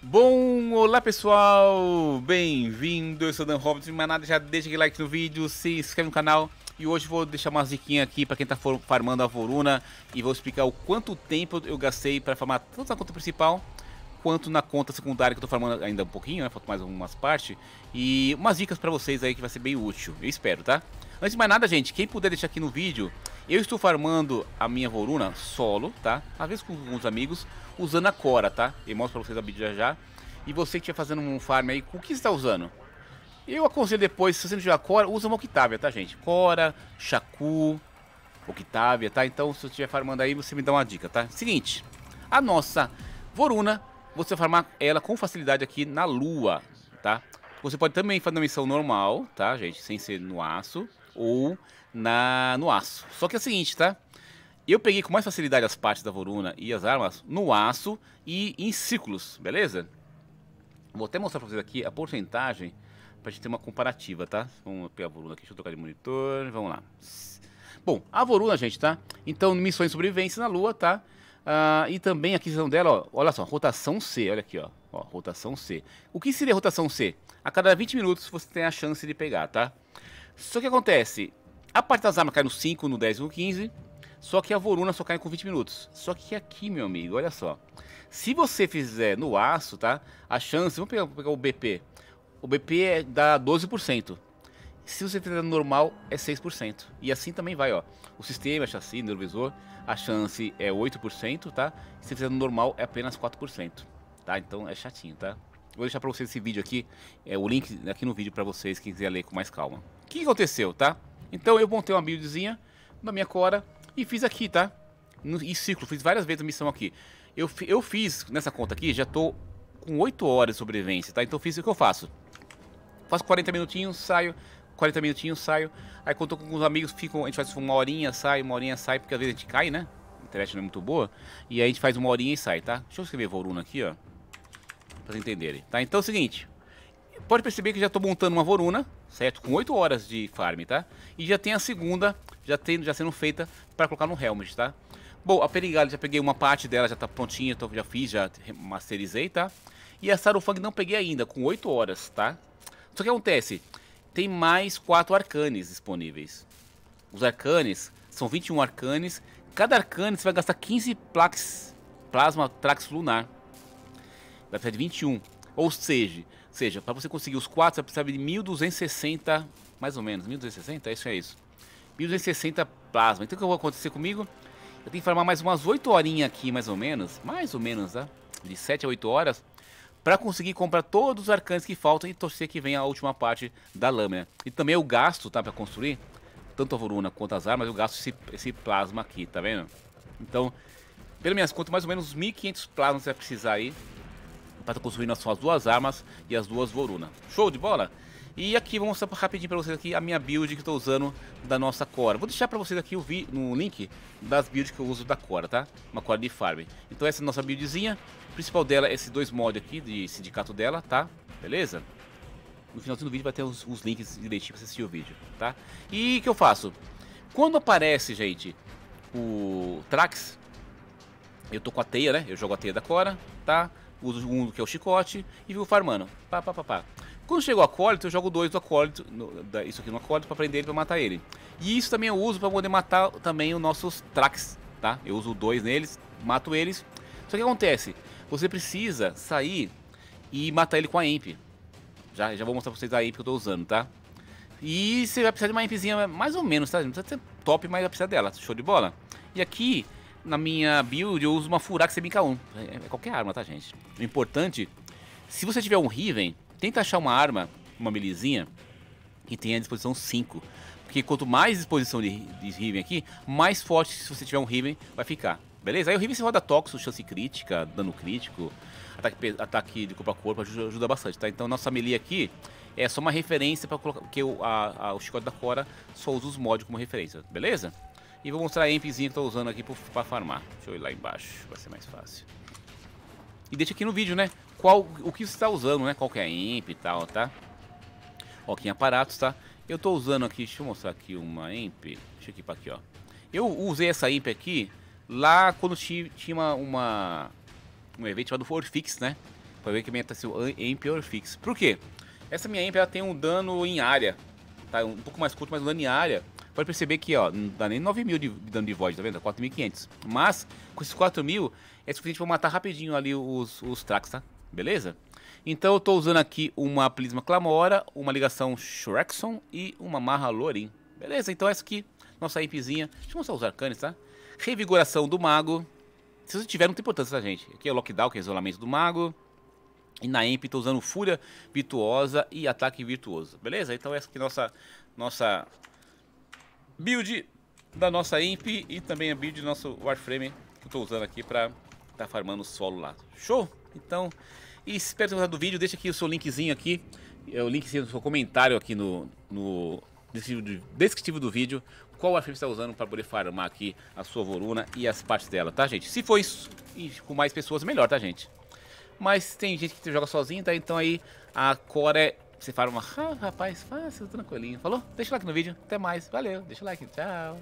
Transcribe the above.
Bom, olá pessoal, bem-vindo, eu sou Dan Roberts, mas nada, já deixa aquele like no vídeo, se inscreve no canal. E hoje vou deixar umas diquinhas aqui para quem está farmando a Voruna e vou explicar o quanto tempo eu gastei para farmar tanto na conta principal quanto na conta secundária que eu estou farmando ainda um pouquinho, né, falta mais algumas partes. E umas dicas para vocês aí que vai ser bem útil, eu espero, tá? Antes de mais nada, gente, quem puder deixar aqui no vídeo, eu estou farmando a minha Voruna solo, tá? Às vezes com alguns amigos, usando a Cora, tá? Eu mostro para vocês a vídeo já já. E você que estiver fazendo um farm aí, o que você está usando? Eu aconselho depois, se você não tiver Cora, usa uma Octavia, tá, gente? Cora, Shaku, Octavia, tá? Então, se você estiver farmando aí, você me dá uma dica, tá? Seguinte, a nossa Voruna, você vai farmar ela com facilidade aqui na Lua, tá? Você pode também fazer uma missão normal, tá, gente? Sem ser no aço ou na, no aço. Só que é o seguinte, tá? Eu peguei com mais facilidade as partes da Voruna e as armas no aço e em círculos, beleza? Vou até mostrar pra vocês aqui a porcentagem pra gente ter uma comparativa, tá? Vamos pegar a Voruna aqui, deixa eu trocar de monitor, vamos lá. Bom, a Voruna, gente, tá? Então, missões de sobrevivência na Lua, tá? Uh, e também a aquisição dela, ó, olha só, rotação C, olha aqui, ó, ó, rotação C. O que seria rotação C? A cada 20 minutos você tem a chance de pegar, tá? Só que acontece, a parte das armas cai no 5, no 10 e no 15, só que a Voruna só cai com 20 minutos. Só que aqui, meu amigo, olha só. Se você fizer no aço, tá? A chance, vamos pegar, pegar o BP. O BP é, dá 12%. Se você fizer no normal, é 6%. E assim também vai, ó. O sistema, chassi, neurovisor, a chance é 8%, tá? Se fizer no normal, é apenas 4%. Tá? Então é chatinho, tá? Vou deixar pra vocês esse vídeo aqui, é, o link aqui no vídeo pra vocês, quem quiser ler com mais calma. O que aconteceu, tá? Então eu montei uma buildzinha na minha Cora e fiz aqui, tá? Em ciclo, fiz várias vezes a missão aqui. Eu, eu fiz nessa conta aqui, já tô com 8 horas de sobrevivência, tá? Então fiz o que eu faço. Faço 40 minutinhos, saio, 40 minutinhos, saio. Aí quando tô com os amigos, fico, a gente faz uma horinha, sai, uma horinha, sai, porque às vezes a gente cai, né? A internet não é muito boa. E aí a gente faz uma horinha e sai, tá? Deixa eu escrever Voruna aqui, ó. Pra vocês entenderem, tá? Então é o seguinte, pode perceber que já estou montando uma Voruna, certo? Com 8 horas de farm, tá? E já tem a segunda, já, tem, já sendo feita para colocar no Helmet, tá? Bom, a Perigalha já peguei uma parte dela, já tá prontinha, já fiz, já masterizei, tá? E a Sarufang não peguei ainda, com 8 horas, tá? Só que acontece, tem mais 4 arcanes disponíveis. Os arcanes, são 21 arcanes, cada arcane você vai gastar 15 plaques, plasma trax lunar vai precisar de 21. Ou seja, seja para você conseguir os 4, você precisa de 1260, mais ou menos, 1260, isso é isso. 1260 plasma. Então o que vai acontecer comigo? Eu tenho que farmar mais umas 8 horinhas aqui, mais ou menos, mais ou menos, tá? De 7 a 8 horas, para conseguir comprar todos os arcanes que faltam e torcer que venha a última parte da lâmina. E também eu gasto, tá, para construir, tanto a Voruna quanto as armas, eu gasto esse, esse plasma aqui, tá vendo? Então, pelas minhas contas, mais ou menos 1.500 plasmas você vai precisar aí para estar construindo as suas duas armas e as duas Voruna. Show de bola? E aqui vou mostrar rapidinho para vocês aqui a minha build que estou usando da nossa Cora. Vou deixar para vocês aqui o vi no link das builds que eu uso da Cora, tá? Uma Cora de farm. Então essa é a nossa buildzinha. O principal dela é esses dois mods aqui de sindicato dela, tá? Beleza? No finalzinho do vídeo vai ter os, os links direitinho para assistir o vídeo, tá? E o que eu faço? Quando aparece, gente, o Trax, eu tô com a teia, né? Eu jogo a teia da Cora, tá? Uso um que é o chicote e fico farmando. Pá, pá, pá, pá. Quando chega o acólito, eu jogo dois do acólito, no, da, isso aqui no acólito, pra prender ele pra matar ele. E isso também eu uso pra poder matar também os nossos tracks, tá? Eu uso dois neles, mato eles. Só que acontece, você precisa sair e matar ele com a imp. Já, já vou mostrar pra vocês a imp que eu tô usando, tá? E você vai precisar de uma impzinha mais ou menos, tá? Não precisa ser top, mas vai precisar dela. Show de bola? E aqui na minha build eu uso uma Furax MK1. É, é qualquer arma, tá, gente? O importante, se você tiver um Riven, tenta achar uma arma, uma milizinha, que tenha disposição 5. Porque quanto mais disposição de, de Riven aqui, mais forte, se você tiver um Riven, vai ficar. Beleza? Aí o Riven se roda Toxo, chance crítica, dano crítico, ataque, ataque de corpo a corpo, ajuda, ajuda bastante, tá? Então nossa melee aqui é só uma referência para colocar, porque o, a, a, o chicote da Cora só usa os mods como referência, beleza? E vou mostrar a ampzinha que estou usando aqui para farmar. Deixa eu ir lá embaixo, vai ser mais fácil. E deixa aqui no vídeo, né? Qual, o que você está usando, né? Qual que é a amp e tal, tá? Ó, aqui em aparatos, tá? Eu estou usando aqui, deixa eu mostrar aqui uma amp. Deixa eu equipar aqui, ó. Eu usei essa amp aqui lá quando tinha uma, uma um evento chamado Forfix, né? Pra ver que minha tá Amp Fix. Por quê? Essa minha Amp ela tem um dano em área. Tá? Um pouco mais curto, mas um dano em área. Pode perceber que, ó, não dá nem 9 mil de dano de void, tá vendo? 4.500. Mas, com esses 4 mil, é suficiente pra matar rapidinho ali os, os tracks, tá? Beleza? Então eu tô usando aqui uma Plisma Clamora, uma ligação Shrexon e uma Marra Lorin. Beleza? Então essa aqui, nossa IPzinha. Deixa eu mostrar os arcanes, tá? Revigoração do Mago. Se você tiver, não tem importância, tá, gente? Aqui é o Lockdown, que é isolamento do Mago. E na Imp tô usando Fúria Virtuosa e Ataque Virtuoso. Beleza? Então essa aqui é nossa, nossa build da nossa Imp e também a build do nosso Warframe que eu tô usando aqui pra tá farmando o solo lá. Show? Então, espero ter gostado do vídeo. Deixa aqui o seu linkzinho aqui, é o linkzinho do seu comentário aqui no, no descritivo do vídeo. Qual Warframe você está usando para poder farmar aqui a sua Voruna e as partes dela, tá, gente? Se for isso, com mais pessoas, melhor, tá, gente? Mas tem gente que joga sozinho, tá? Então aí a Core você farma, ah, rapaz, fácil, tranquilinho. Falou? Deixa o like no vídeo. Até mais. Valeu. Deixa o like. Tchau.